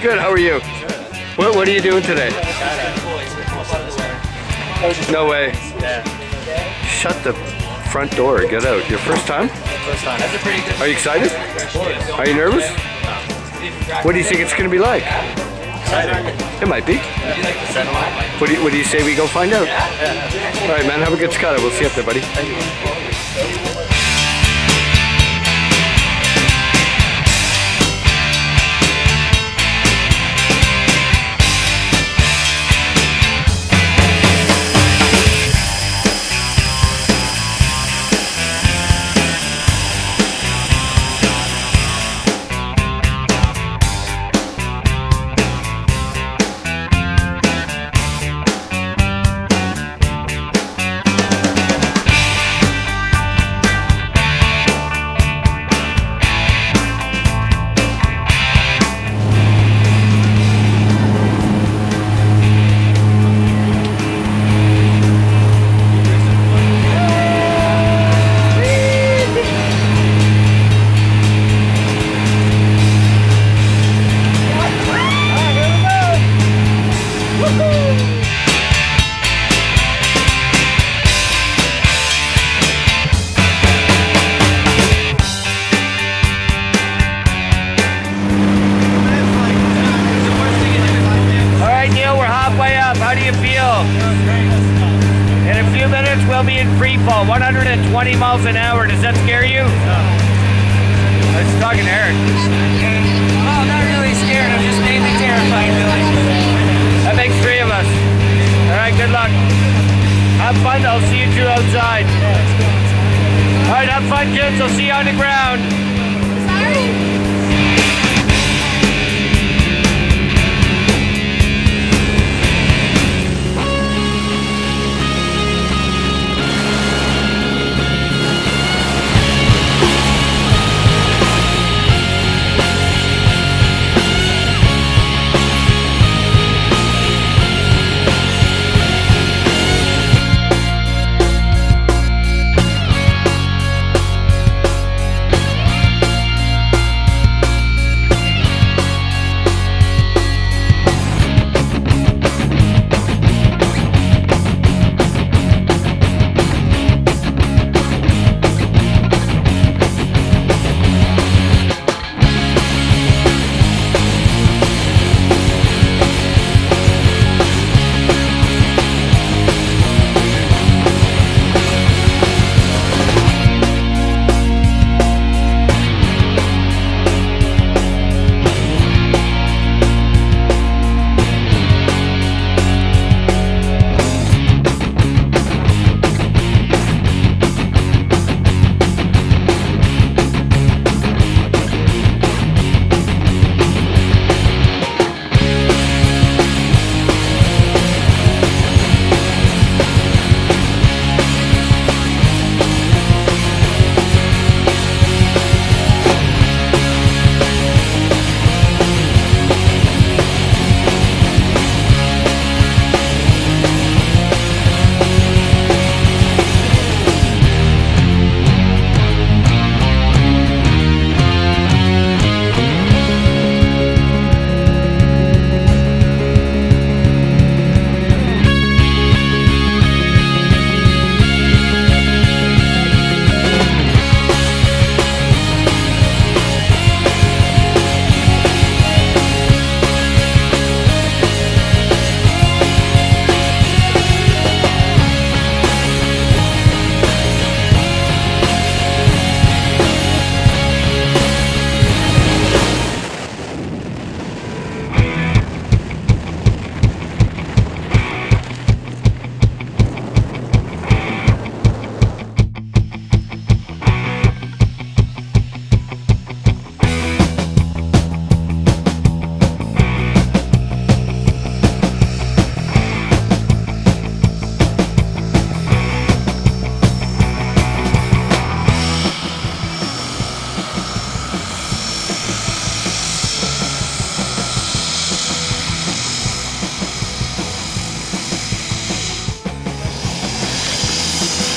Good. How are you? Good. What What are you doing today? No way. Yeah. Shut the front door. Get out. Your first time? First time. That's a pretty good. Are you excited? Are you nervous? What do you think it's going to be like? It might be. What do you, What do you say we go find out? All right, man. Have a good scout. We'll see you up there, buddy. We'll be in free fall, 120 miles an hour. Does that scare you? No. I was talking to Eric. Well, not really scared. I'm just mainly terrified, really. That makes three of us. All right, good luck. Have fun. I'll see you two outside. All right, have fun, kids. I'll see you on the ground.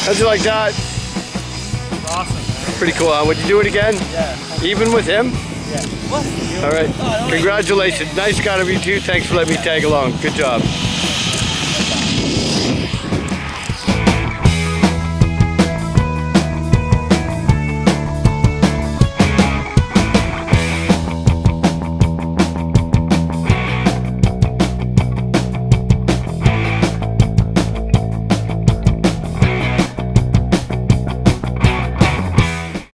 How'd you like that? Awesome, man. Pretty cool. Huh? Would you do it again? Yeah. Even with him? Yeah. All right. Congratulations. Nice got of you too. Thanks for letting me tag along. Good job.